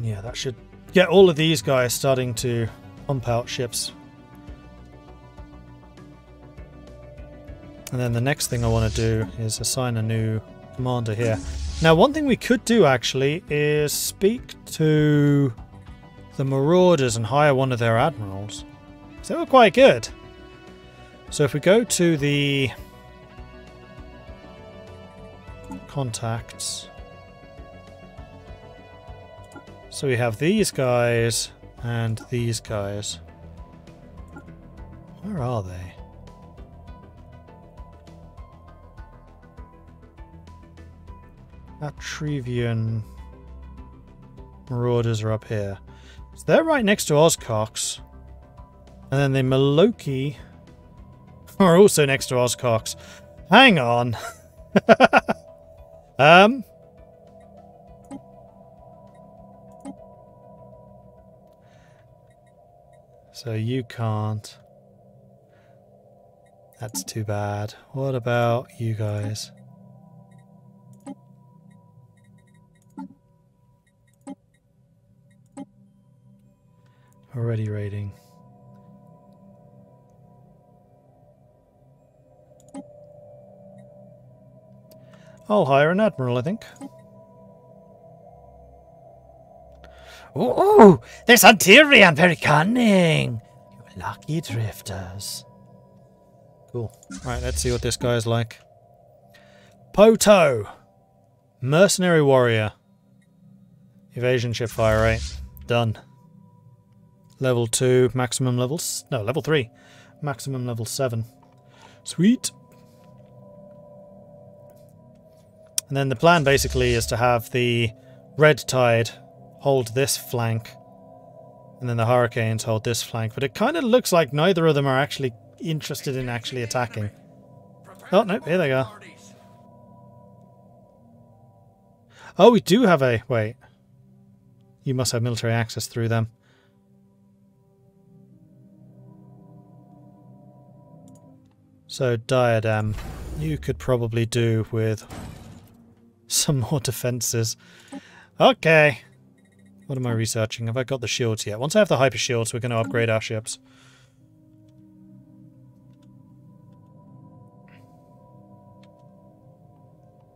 Yeah, that should get all of these guys starting to pump out ships. And then the next thing I want to do is assign a new commander here. Now, one thing we could do actually is speak to the Marauders and hire one of their admirals. They were quite good. So if we go to the contacts. So we have these guys and these guys. Where are they? Atrevian Marauders are up here. So they're right next to Oscox. And then the Maloki are also next to Oscox. Hang on. um. So you can't. That's too bad. What about you guys? Already rating. I'll oh, hire an admiral, I think. Ooh, this Antirian very cunning. You lucky drifters. Cool. Right, let's see what this guy's like. Poto! Mercenary warrior. Evasion ship fire rate. Done. Level 2, maximum levels. No, level 3. Maximum level 7. Sweet. And then the plan basically is to have the Red Tide hold this flank, and then the Hurricanes hold this flank. But it kind of looks like neither of them are actually interested in actually attacking. Oh, no, here they go. Oh, we do have a... Wait. You must have military access through them. So, Diadem, you could probably do with some more defences. Okay. What am I researching? Have I got the shields yet? Once I have the hyper shields, we're going to upgrade our ships.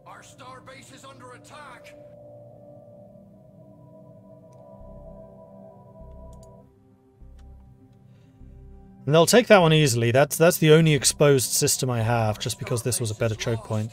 Our star base is under attack. And they'll take that one easily. That's that's the only exposed system I have, just because this was a better choke point.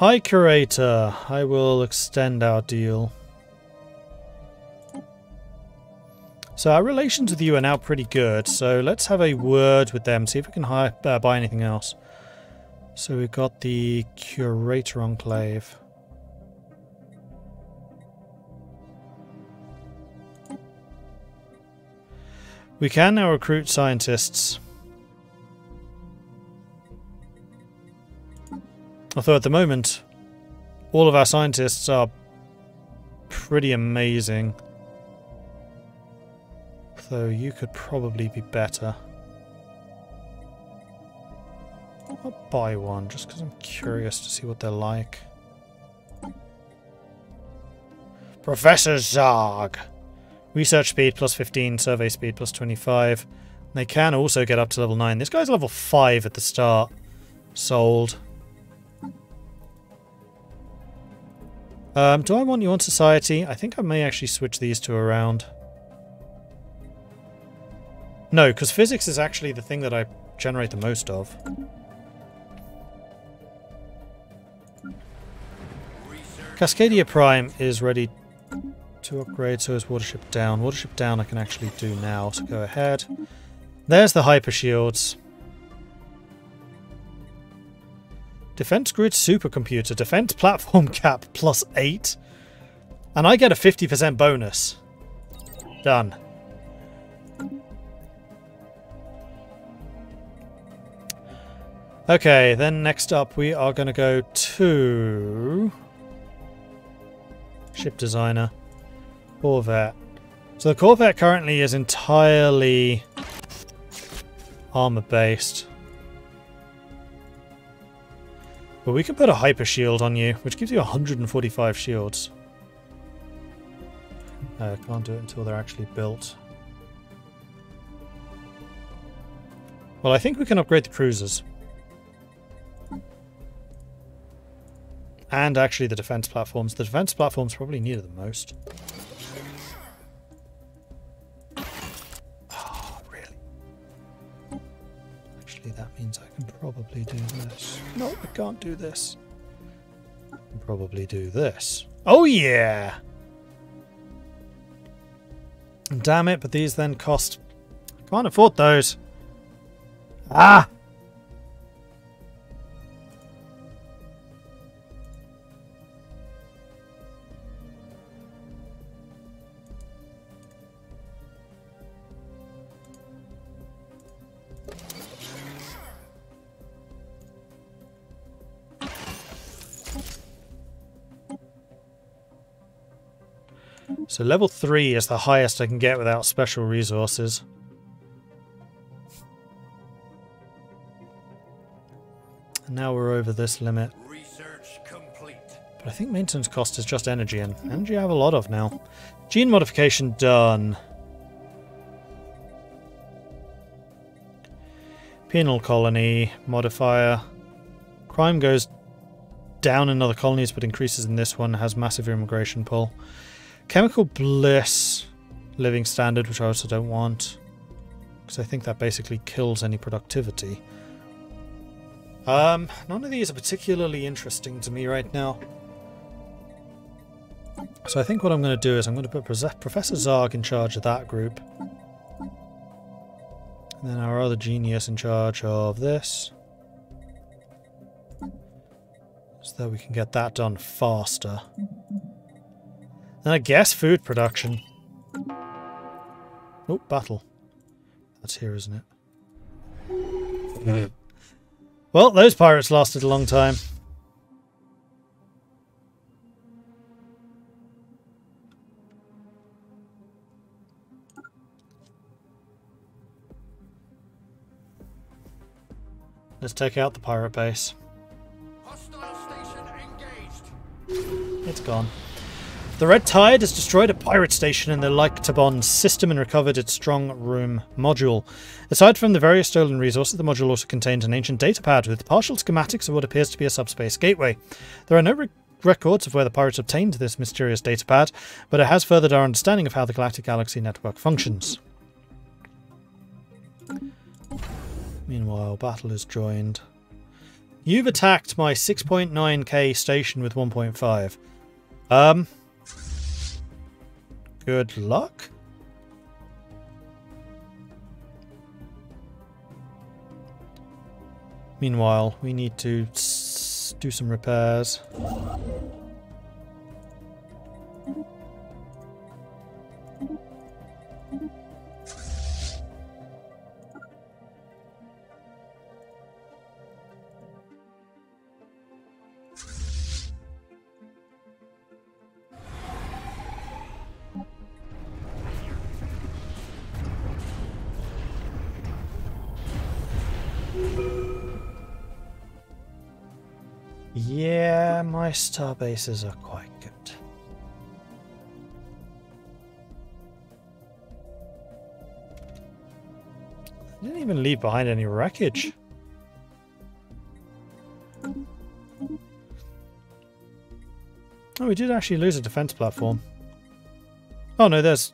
Hi, Curator. I will extend our deal. So our relations with you are now pretty good, so let's have a word with them, see if we can hire, uh, buy anything else. So we've got the Curator Enclave. We can now recruit scientists. Although at the moment, all of our scientists are pretty amazing. Though you could probably be better. I'll buy one just because I'm curious to see what they're like. Professor Zarg! Research speed plus 15, survey speed plus 25. They can also get up to level 9. This guy's level 5 at the start. Sold. Um, do I want you on society? I think I may actually switch these two around. No, because physics is actually the thing that I generate the most of. Cascadia Prime is ready to upgrade, so is Watership Down. Watership Down I can actually do now, so go ahead. There's the Hyper Shields. Defense Grid Supercomputer. Defense Platform Cap plus 8. And I get a 50% bonus. Done. Okay, then next up we are going to go to ship designer, Corvette. So the Corvette currently is entirely armor But we can put a hyper shield on you, which gives you 145 shields. Uh, can't do it until they're actually built. Well, I think we can upgrade the cruisers. And actually the defense platforms. The defense platforms probably need it the most. Can probably do this. No, I can't do this. I can probably do this. Oh, yeah! Damn it, but these then cost... I can't afford those. Ah! So level 3 is the highest I can get without special resources. And now we're over this limit. Research complete. But I think maintenance cost is just energy, and energy I have a lot of now. Gene modification done. Penal colony modifier. Crime goes down in other colonies but increases in this one, has massive immigration pull. Chemical bliss living standard, which I also don't want. Because I think that basically kills any productivity. Um, none of these are particularly interesting to me right now. So I think what I'm going to do is I'm going to put Professor Zarg in charge of that group. And then our other genius in charge of this. So that we can get that done faster. Uh, and I guess food production. Oh, battle. That's here, isn't it? Well, those pirates lasted a long time. Let's take out the pirate base. Hostile station engaged. It's gone. The Red Tide has destroyed a pirate station in the Lyctabon system and recovered its strong room module. Aside from the various stolen resources, the module also contains an ancient datapad with partial schematics of what appears to be a subspace gateway. There are no re- records of where the pirates obtained this mysterious datapad, but it has furthered our understanding of how the Galactic Gateway Network functions. Meanwhile, battle is joined. You've attacked my 6.9k station with 1.5. Um, Good luck. Meanwhile, we need to do some repairs. Yeah, my star bases are quite good. I didn't even leave behind any wreckage. Oh, we did actually lose a defense platform. Oh no, there's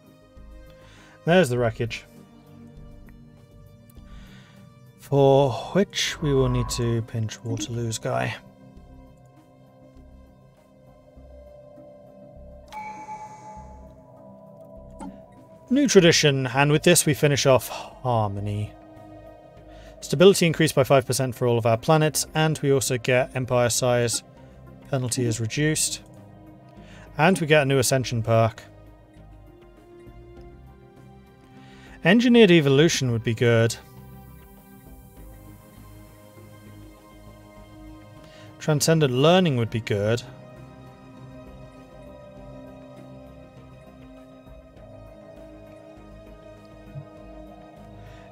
there's the wreckage. For which we will need to pinch Waterloo's guy. New tradition, and with this we finish off Harmony. Stability increased by 5% for all of our planets, and we also get Empire size. Penalty is reduced. And we get a new Ascension perk. Engineered evolution would be good. Transcendent learning would be good.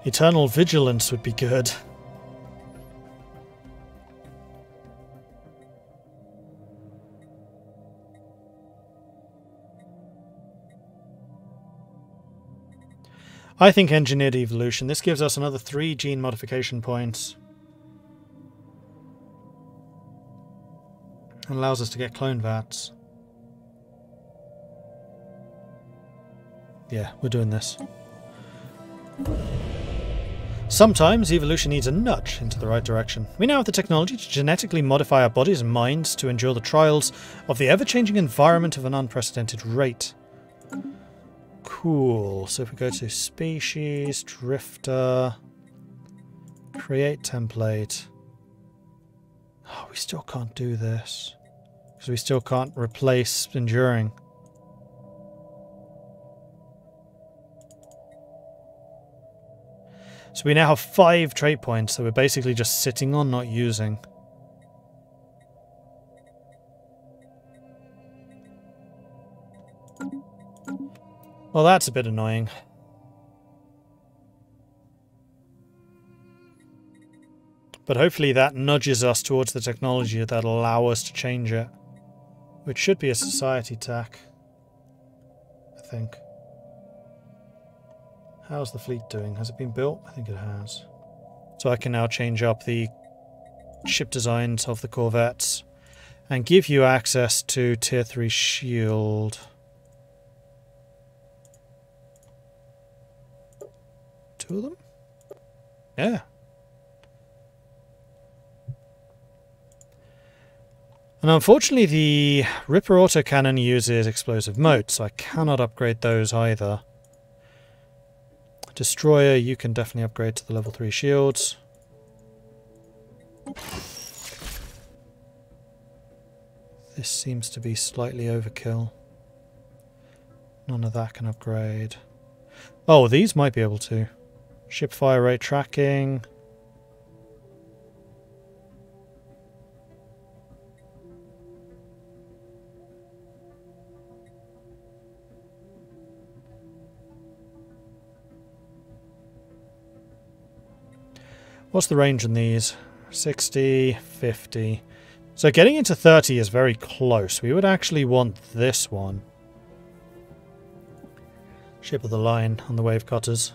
Eternal vigilance would be good. I think engineered evolution. This gives us another three gene modification points. And allows us to get clone vats. Yeah, we're doing this. Sometimes evolution needs a nudge into the right direction. We now have the technology to genetically modify our bodies and minds to endure the trials of the ever-changing environment of an unprecedented rate. Cool. So if we go to species, drifter, create template. Oh, we still can't do this. Because we still can't replace enduring. So we now have five trait points that we're basically just sitting on, not using. Well, that's a bit annoying. But hopefully that nudges us towards the technology that'll allow us to change it. Which should be a society tech. I think. How's the fleet doing? Has it been built? I think it has. So I can now change up the ship designs of the corvettes and give you access to tier 3 shield. Two of them? Yeah. And unfortunately the Ripper autocannon uses explosive motes, so I cannot upgrade those either. Destroyer, you can definitely upgrade to the level 3 shields. This seems to be slightly overkill. None of that can upgrade. Oh, these might be able to. Ship fire rate tracking. What's the range in these? 60, 50. So getting into 30 is very close. We would actually want this one. Ship of the line on the wave cutters.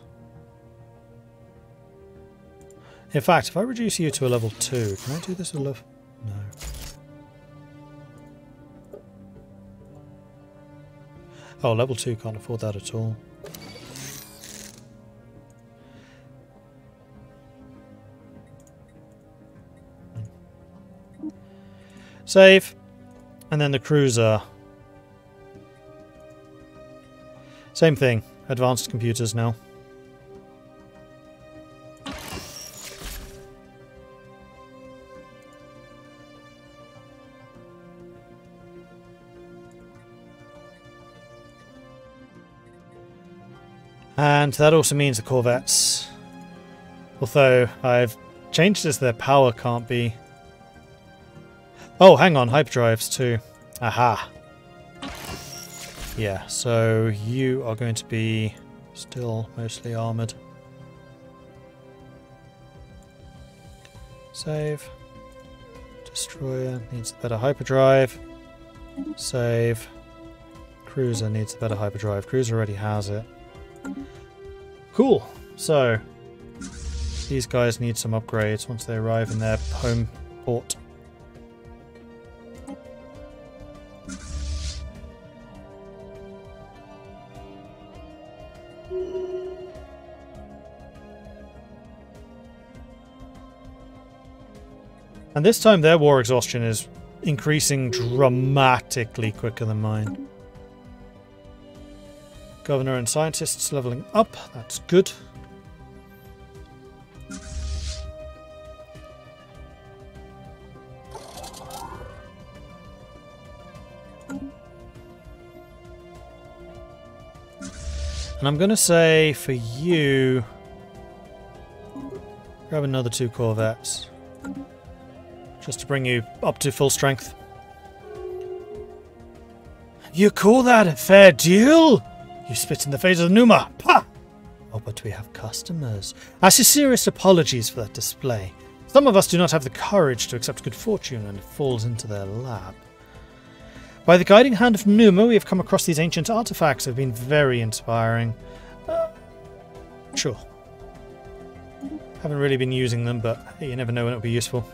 In fact, if I reduce you to a level 2, can I do this at level... No. Oh, level 2 can't afford that at all. Save. And then the cruiser. Same thing. Advanced computers now. And that also means the Corvettes. Although I've changed this, their power can't be Oh, hang on, hyperdrives too. Aha. Yeah, so you are going to be still mostly armoured. Save. Destroyer needs a better hyperdrive. Save. Cruiser needs a better hyperdrive. Cruiser already has it. Cool. So, these guys need some upgrades once they arrive in their home port. And this time their war exhaustion is increasing dramatically quicker than mine. Governor and scientists leveling up, that's good. And I'm going to say for you, grab another two corvettes. Just to bring you up to full strength. You call that a fair deal? You spit in the face of Numa. Pah! Oh, but we have customers. I Our sincerest apologies for that display. Some of us do not have the courage to accept good fortune when it falls into their lap. By the guiding hand of Numa, we have come across these ancient artifacts that have been very inspiring. Uh, sure. Haven't really been using them, but you never know when it'll be useful.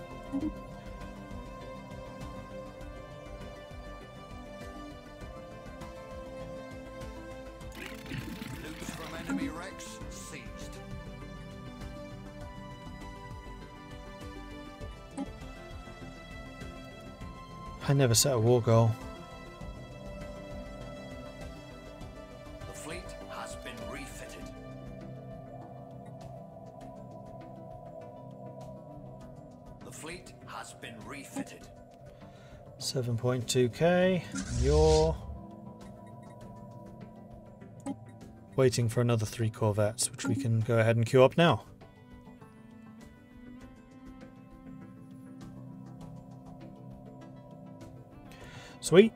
Never set a war goal. The fleet has been refitted. The fleet has been refitted. 7.2k. You're waiting for another three corvettes, which we can go ahead and queue up now. Sweet.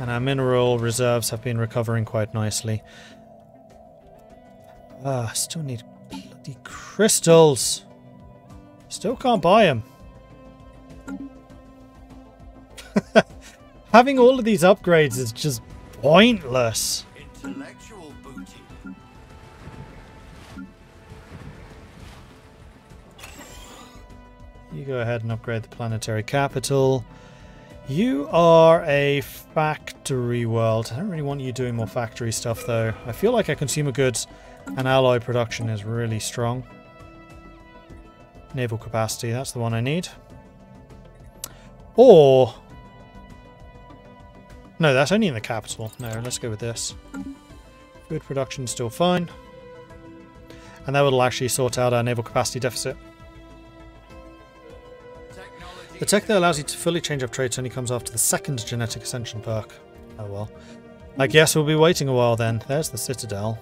And our mineral reserves have been recovering quite nicely. Ah, still need bloody crystals. Still can't buy them. Having all of these upgrades is just pointless. You go ahead and upgrade the planetary capital. You are a factory world. I don't really want you doing more factory stuff though. I feel like our consumer goods and alloy production is really strong. Naval capacity, that's the one I need. Or... No, that's only in the capital. No, let's go with this. Food production still fine. And that will actually sort out our naval capacity deficit. The tech that allows you to fully change up traits only comes after the second genetic ascension perk. Oh well. I guess we'll be waiting a while then. There's the Citadel.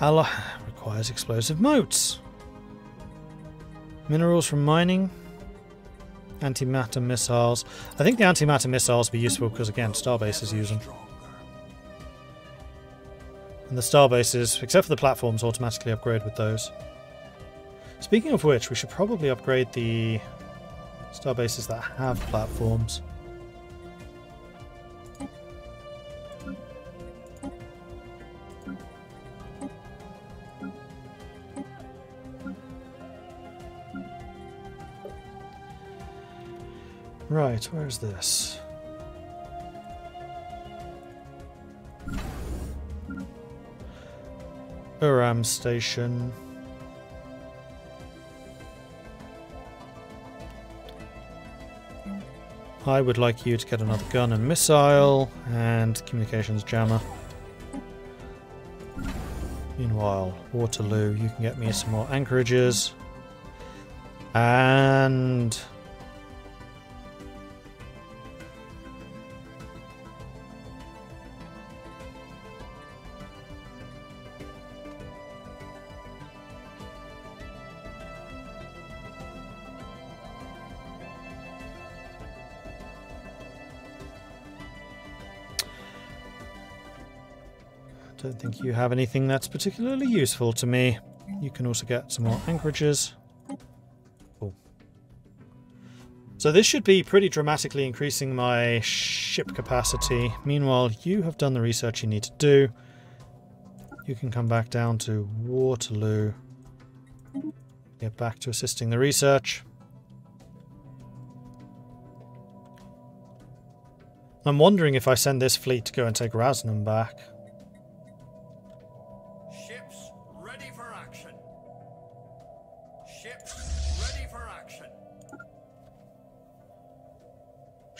Allah requires explosive motes. Minerals from mining. Antimatter missiles. I think the antimatter missiles be useful because, again, starbases use them. And the starbases, except for the platforms, automatically upgrade with those. Speaking of which, we should probably upgrade the starbases that have platforms. Right, where's this? Uram station. I would like you to get another gun and missile and communications jammer. Meanwhile, Waterloo, you can get me some more anchorages. And think you have anything that's particularly useful to me. You can also get some more anchorages. Cool. So this should be pretty dramatically increasing my ship capacity. Meanwhile, you have done the research you need to do. You can come back down to Waterloo. Get back to assisting the research. I'm wondering if I send this fleet to go and take Rasnum back.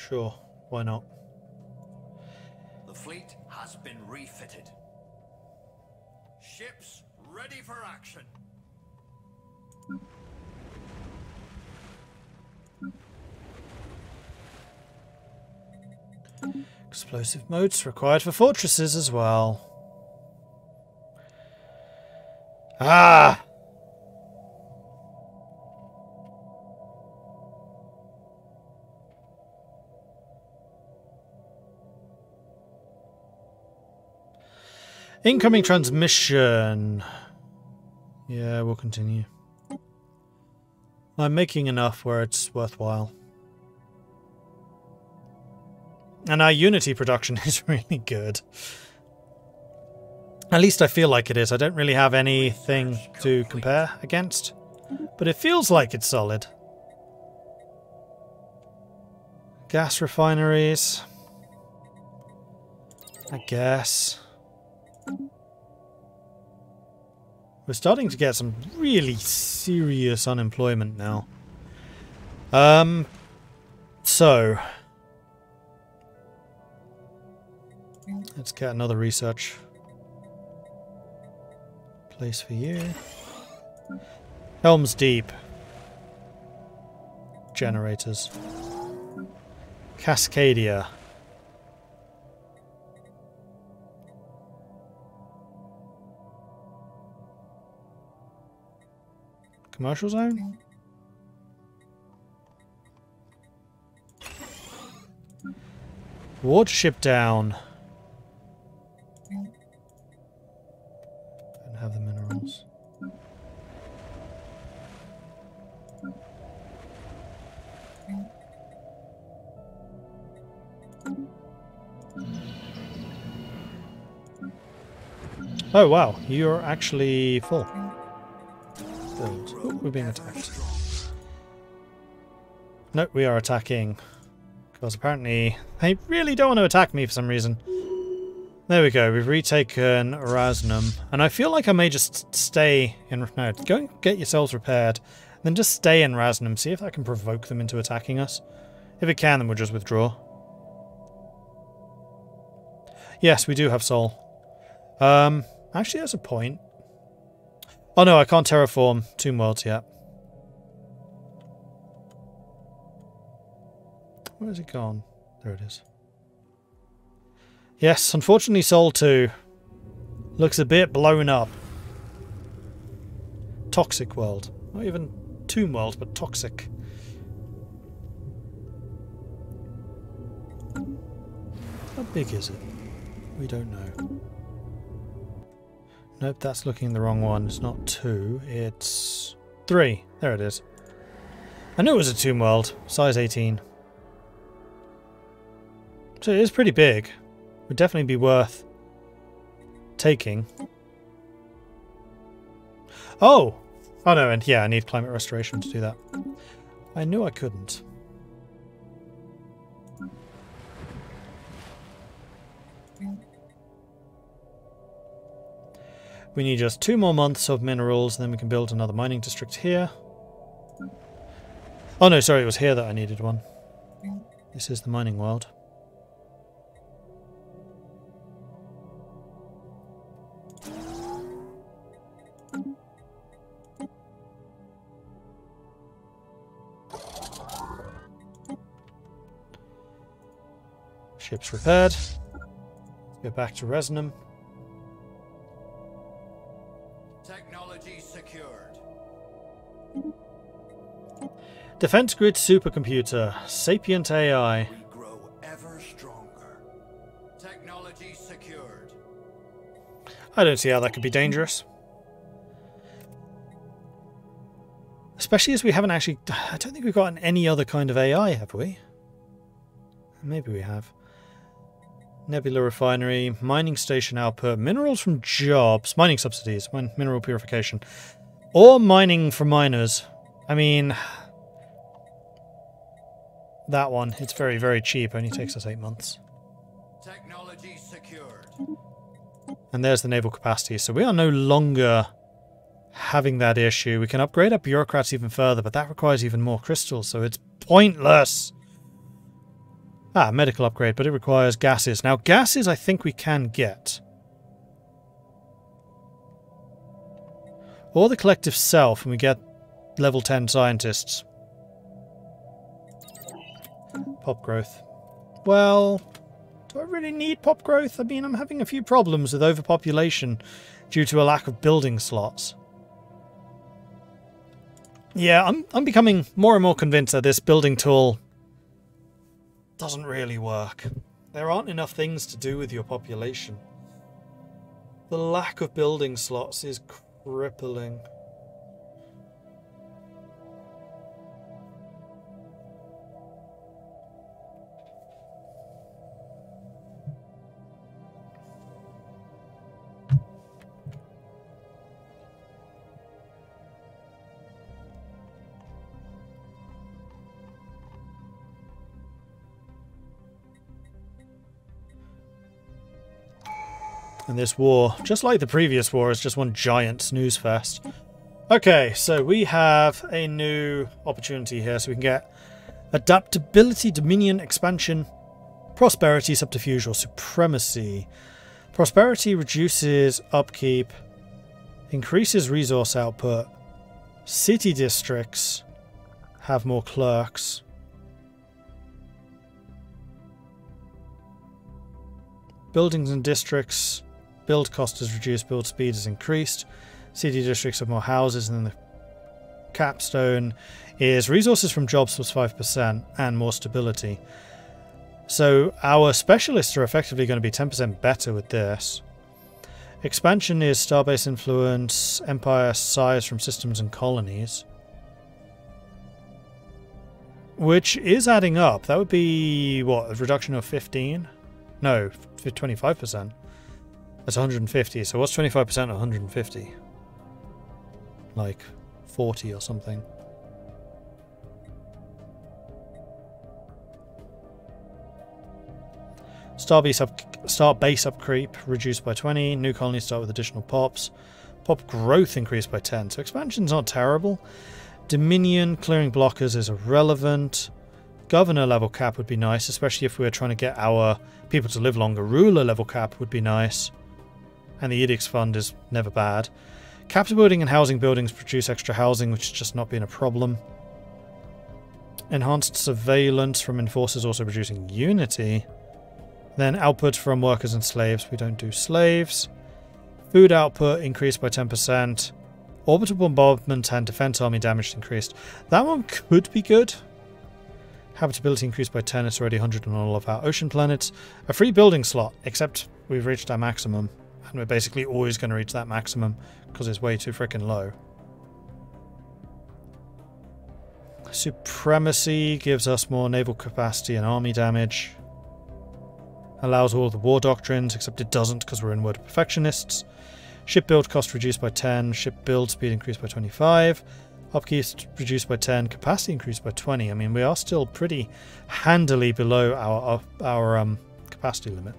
Sure, why not? The fleet has been refitted. Ships ready for action. Explosive motes required for fortresses as well. Ah! Incoming transmission. Yeah, we'll continue. I'm making enough where it's worthwhile. And our Unity production is really good. At least I feel like it is. I don't really have anything to compare against. But it feels like it's solid. Gas refineries. I guess. We're starting to get some really serious unemployment now. Um, so... Let's get another research place for you. Helm's Deep. Generators. Cascadia. Commercial zone? Watership down. Don't have the minerals. Oh wow, you're actually full. We're being attacked. No, we are attacking. Because apparently they really don't want to attack me for some reason. There we go, we've retaken Rasnum. And I feel like I may just stay in... No, go and get yourselves repaired. Then just stay in Rasnum, see if that can provoke them into attacking us. If it can, then we'll just withdraw. Yes, we do have Sol. Um, actually, that's a point. Oh no, I can't terraform Tomb Worlds yet. Where's it gone? There it is. Yes, unfortunately Sol 2 looks a bit blown up. Toxic world. Not even Tomb World, but toxic. How big is it? We don't know. Nope, that's looking the wrong one. It's not two, it's three. There it is. I knew it was a tomb world. Size 18. So it is pretty big. Would definitely be worth taking. Oh! Oh no, and yeah, I need climate restoration to do that. I knew I couldn't. We need just two more months of minerals, then we can build another mining district here. Oh no, sorry, it was here that I needed one. This is the mining world. Ships repaired. Go back to Rasnum. Defense Grid Supercomputer. Sapient AI. We grow ever stronger. Technology secured. I don't see how that could be dangerous. Especially as we haven't actually... I don't think we've gotten any other kind of AI, have we? Maybe we have. Nebula refinery, mining station output, minerals from jobs, mining subsidies, min mineral purification, or mining for miners. I mean, that one, it's very, very cheap, only takes us eight months. Technology secured. And there's the naval capacity. So we are no longer having that issue. We can upgrade our bureaucrats even further, but that requires even more crystals, so it's pointless. Ah, medical upgrade, but it requires gases. Now, gases I think we can get. Or the collective self, and we get level 10 scientists. Pop growth. Well, do I really need pop growth? I mean, I'm having a few problems with overpopulation due to a lack of building slots. Yeah, I'm, I'm becoming more and more convinced that this building tall doesn't really work. There aren't enough things to do with your population. The lack of building slots is crippling. And this war, just like the previous war, is just one giant snooze fest. Okay, so we have a new opportunity here, so we can get adaptability, dominion, expansion, prosperity, subterfuge, or supremacy. Prosperity reduces upkeep, increases resource output. City districts have more clerks. Buildings and districts Build cost is reduced, build speed is increased. City districts have more houses, and then the capstone is resources from jobs plus 5% and more stability. So our specialists are effectively going to be 10% better with this. Expansion is starbase influence, empire size from systems and colonies. Which is adding up. That would be, what, a reduction of 15? No, 25%. That's 150. So what's 25% of 150? Like 40 or something. Star base up, start base up creep reduced by 20. New colonies start with additional pops. Pop growth increased by 10. So expansion's not terrible. Dominion clearing blockers is irrelevant. Governor level cap would be nice, especially if we were trying to get our people to live longer. Ruler level cap would be nice and the Edicts Fund is never bad. Capital building and housing buildings produce extra housing, which has just not been a problem. Enhanced surveillance from enforcers also producing unity. Then output from workers and slaves. We don't do slaves. Food output increased by 10%. Orbital bombardment and defense army damage increased. That one could be good. Habitability increased by 10. It's already 100 on all of our ocean planets. A free building slot, except we've reached our maximum and we're basically always going to reach that maximum because it's way too freaking low. Supremacy gives us more naval capacity and army damage. Allows all the war doctrines, except it doesn't because we're inward perfectionists. Ship build cost reduced by 10, ship build speed increased by 25, upkeep reduced by 10, capacity increased by 20. I mean, we are still pretty handily below our our um, capacity limit.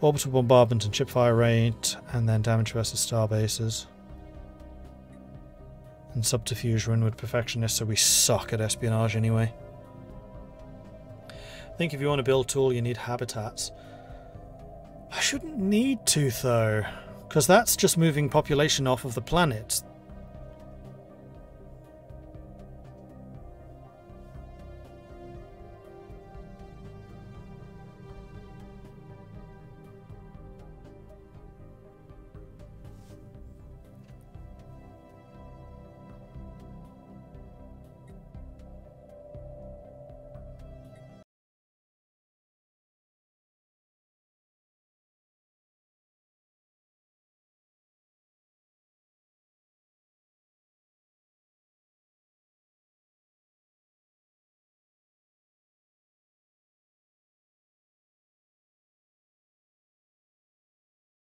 Orbital bombardment and fire rate, and then damage versus star bases. And subterfuge are inward perfectionists, so we suck at espionage anyway. I think if you want to build tall, you need habitats. I shouldn't need to, though, because that's just moving population off of the planet.